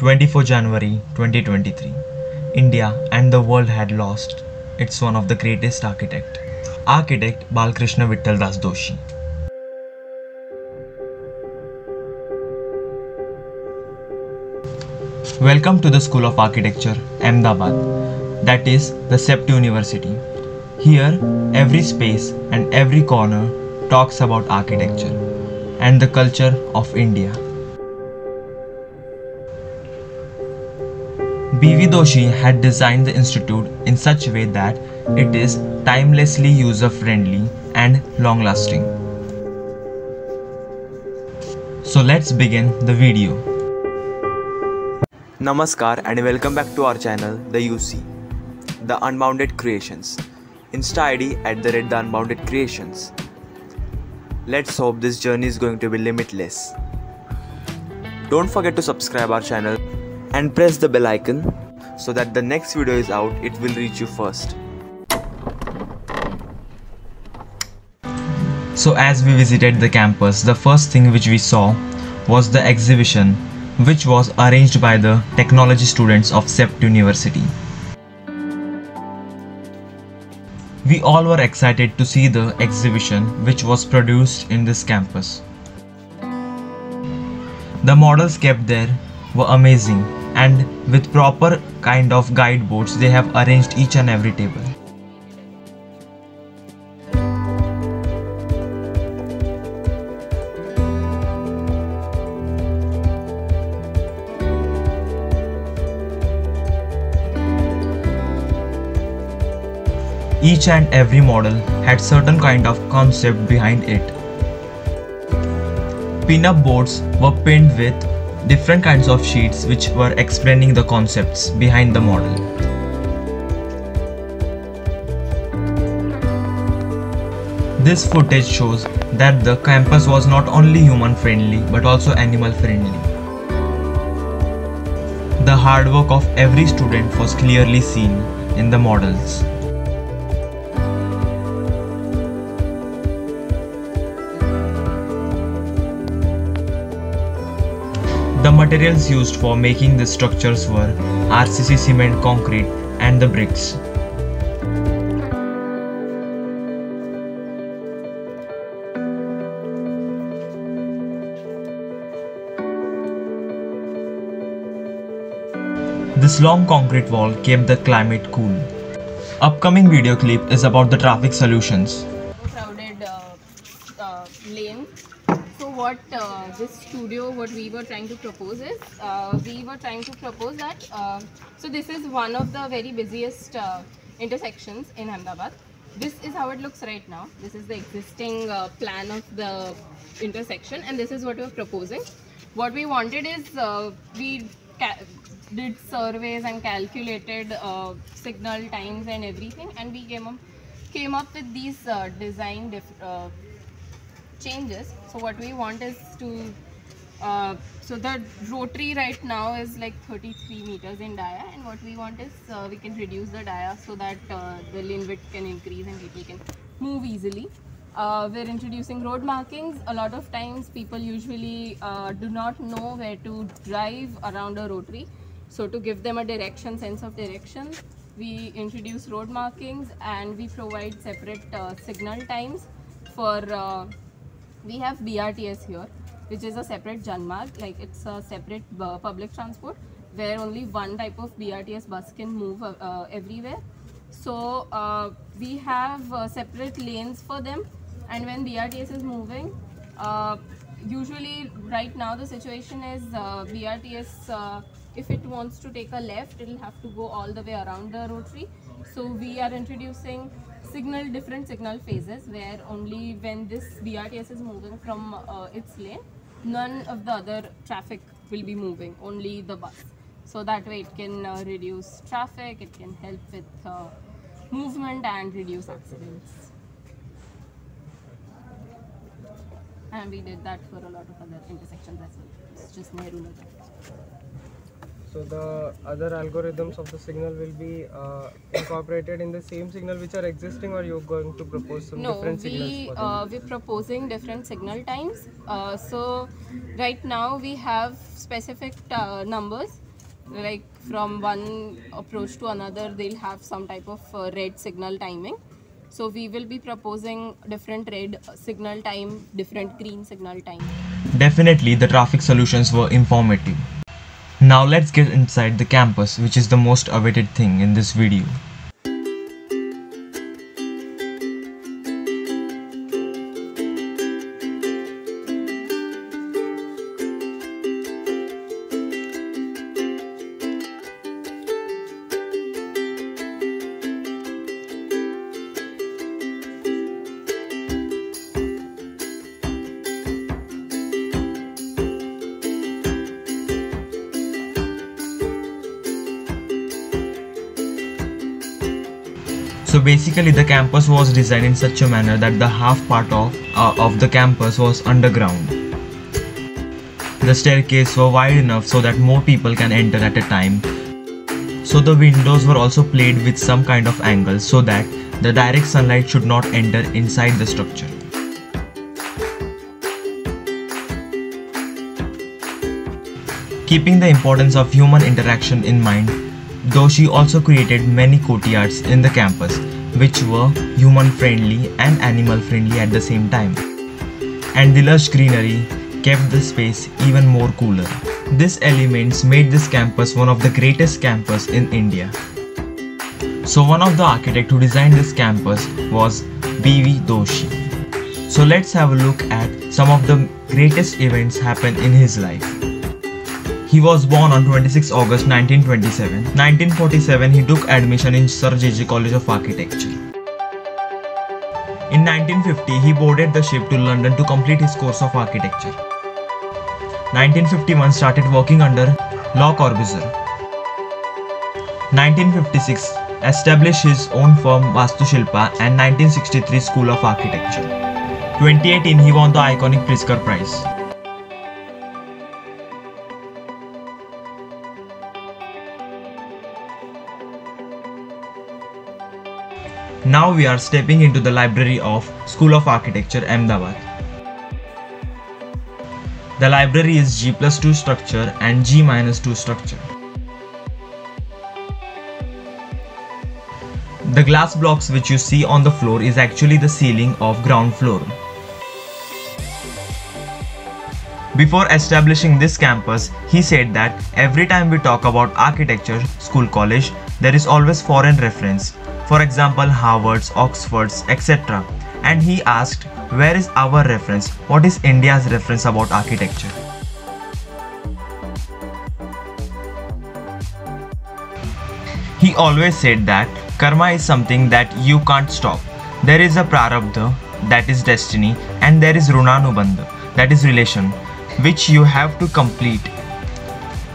24 January 2023. India and the world had lost its one of the greatest architect, architect Balkrishna Vitthaldas Doshi. Welcome to the School of Architecture, Ahmedabad, that is the CEPT University. Here, every space and every corner talks about architecture and the culture of India. B.V. Doshi had designed the institute in such a way that it is timelessly user-friendly and long-lasting. So let's begin the video. Namaskar and welcome back to our channel, the UC, The Unbounded Creations. Insta ID at the red The Unbounded Creations. Let's hope this journey is going to be limitless. Don't forget to subscribe our channel and press the bell icon so that the next video is out it will reach you first. So as we visited the campus, the first thing which we saw was the exhibition which was arranged by the technology students of CEPT University. We all were excited to see the exhibition which was produced in this campus. The models kept there were amazing and with proper kind of guide boards they have arranged each and every table. Each and every model had certain kind of concept behind it. Pin-up boards were pinned with different kinds of sheets which were explaining the concepts behind the model. This footage shows that the campus was not only human friendly but also animal friendly. The hard work of every student was clearly seen in the models. Materials used for making the structures were RCC cement concrete and the bricks. This long concrete wall kept the climate cool. Upcoming video clip is about the traffic solutions. crowded uh, uh, lane. So what uh, this studio, what we were trying to propose is, uh, we were trying to propose that, uh, so this is one of the very busiest uh, intersections in Ahmedabad. This is how it looks right now. This is the existing uh, plan of the intersection and this is what we're proposing. What we wanted is, uh, we did surveys and calculated signal times and everything and we came up came up with these design changes. So what we want is to, uh, so the rotary right now is like 33 meters in dia and what we want is uh, we can reduce the dia so that uh, the lane width can increase and people can move easily. Uh, we're introducing road markings. A lot of times people usually uh, do not know where to drive around a rotary. So to give them a direction, sense of direction, we introduce road markings and we provide separate uh, signal times for we have BRTS here which is a separate Janmarg like it's a separate uh, public transport where only one type of BRTS bus can move uh, uh, everywhere. So uh, we have uh, separate lanes for them and when BRTS is moving uh, usually right now the situation is BRTS if it wants to take a left it'll have to go all the way around the rotary. So we are introducing signal different signal phases where only when this BRTS is moving from uh, its lane none of the other traffic will be moving only the bus. So that way it can uh, reduce traffic it can help with uh, movement and reduce accidents. And we did that for a lot of other intersections as well. It's just Nehru Nagar. So the other algorithms of the signal will be uh, incorporated in the same signal which are existing, or you're going to propose some No, different signals we for them? uh, we're proposing different signal times. Uh, so right now we have specific uh, numbers like from one approach to another they'll have some type of uh, red signal timing so we will be proposing different red signal time different green signal time Definitely, the traffic solutions were informative. Now let's get inside the campus, which is the most awaited thing in this video. So basically the campus was designed in such a manner that the half part of, uh, of the campus was underground. The staircase were wide enough so that more people can enter at a time. So the windows were also played with some kind of angle so that the direct sunlight should not enter inside the structure. Keeping the importance of human interaction in mind, Doshi also created many courtyards in the campus, which were human friendly and animal friendly at the same time. And the lush greenery kept the space even more cooler. These elements made this campus one of the greatest campus in India. So one of the architect who designed this campus was B.V. Doshi. So let's have a look at some of the greatest events happened in his life. He was born on 26 August 1927. 1947 he took admission in Sir J.J. College of Architecture. In 1950 he boarded the ship to London to complete his course of architecture. 1951 started working under Le Corbusier. 1956 established his own firm Vastu Shilpa and 1963 School of Architecture. 2018 he won the iconic Pritzker Prize. Now we are stepping into the library of School of Architecture Ahmedabad. The library is G plus 2 structure and G minus 2 structure. The glass blocks which you see on the floor is actually the ceiling of ground floor. Before establishing this campus, he said that every time we talk about architecture, school, college, there is always foreign reference. For example, Harvard's, Oxford's, etc. And he asked, where is our reference? What is India's reference about architecture? He always said that karma is something that you can't stop. There is a prarabdha, that is destiny, and there is runanubandha, that is relation, which you have to complete.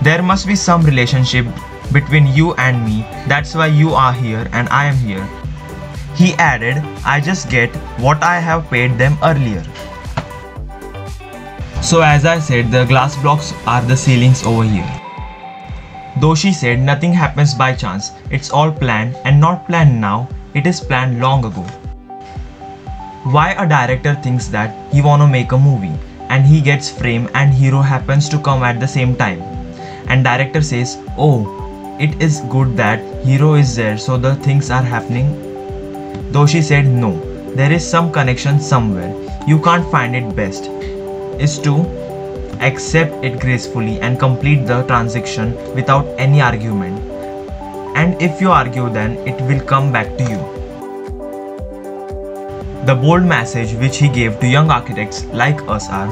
There must be some relationship between you and me, that's why you are here and I am here. He added, I just get what I have paid them earlier. So as I said, the glass blocks are the ceilings over here. Doshi said nothing happens by chance, it's all planned and not planned now, it is planned long ago. Why a director thinks that he wanna make a movie and he gets frame and hero happens to come at the same time and director says oh it is good that hero is there so the things are happening. Doshi said no. There is some connection somewhere. You can't find it best. Is to accept it gracefully and complete the transaction without any argument. And if you argue then it will come back to you. The bold message which he gave to young architects like us are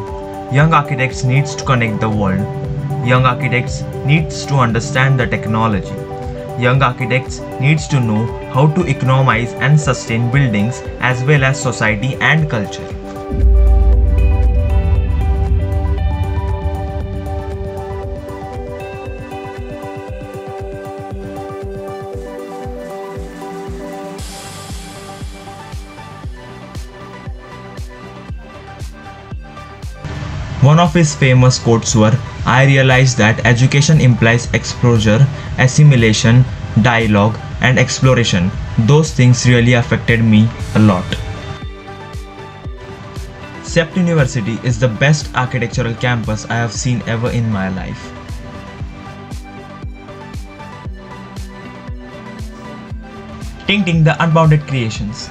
young architects needs to connect the world young architects needs to understand the technology. Young architects needs to know how to economize and sustain buildings as well as society and culture. One of his famous quotes were I realized that education implies exposure, assimilation, dialogue, and exploration. Those things really affected me a lot. CEPT University is the best architectural campus I have seen ever in my life. Tinting the Unbounded Creations